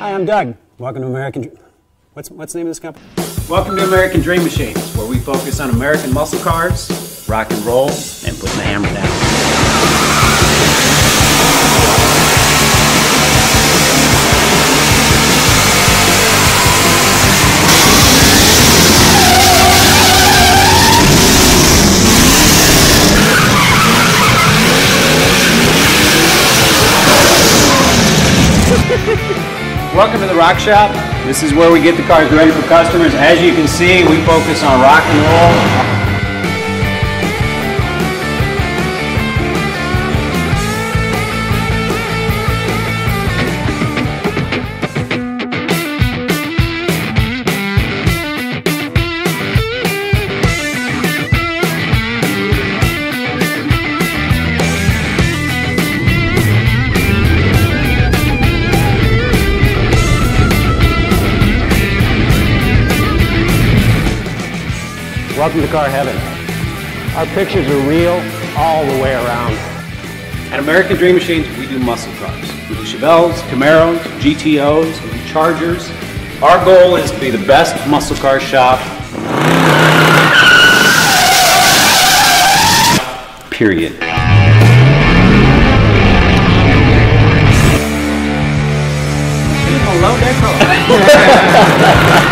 Hi, I'm Doug. Welcome to American. What's what's the name of this company? Welcome to American Dream Machines, where we focus on American muscle cars, rock and roll, and putting the hammer down. Welcome to the Rock Shop. This is where we get the cars ready for customers. As you can see, we focus on rock and roll. Welcome to Car Heaven. Our pictures are real all the way around. At American Dream Machines, we do muscle cars. We do Chevelles, Camaros, GTOs, we do Chargers. Our goal is to be the best muscle car shop. Period. Hello there,